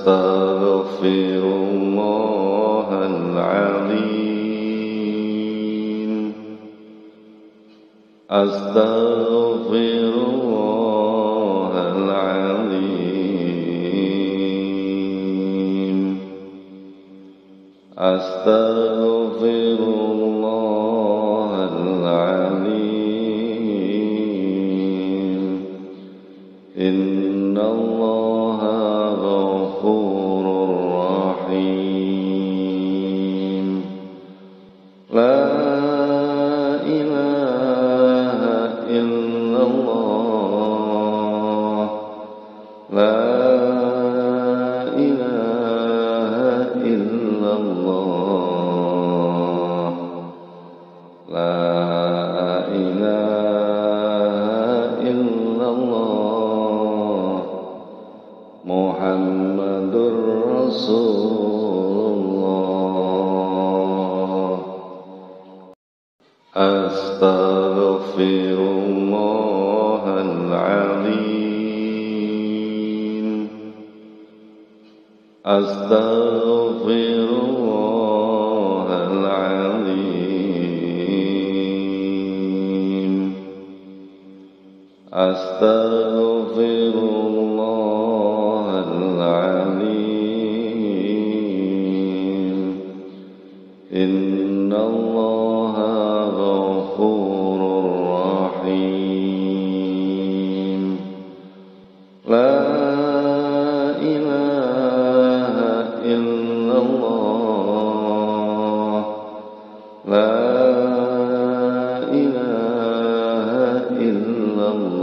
أستغفر الله العظيم. أستغفر الله العظيم. أستغفر الله العظيم. إن الله لا إله إلا الله. لا إله إلا الله. محمد رسول الله. أستغفر الله. أستغفر الله العظيم. أستغفر الله العليم إن الله غفور رحيم. لا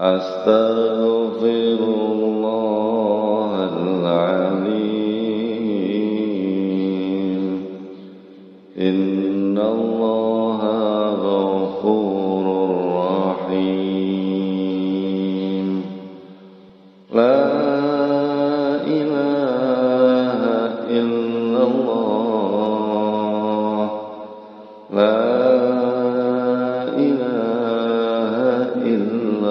أستغفر الله العليم. إن الله غفور رحيم. لا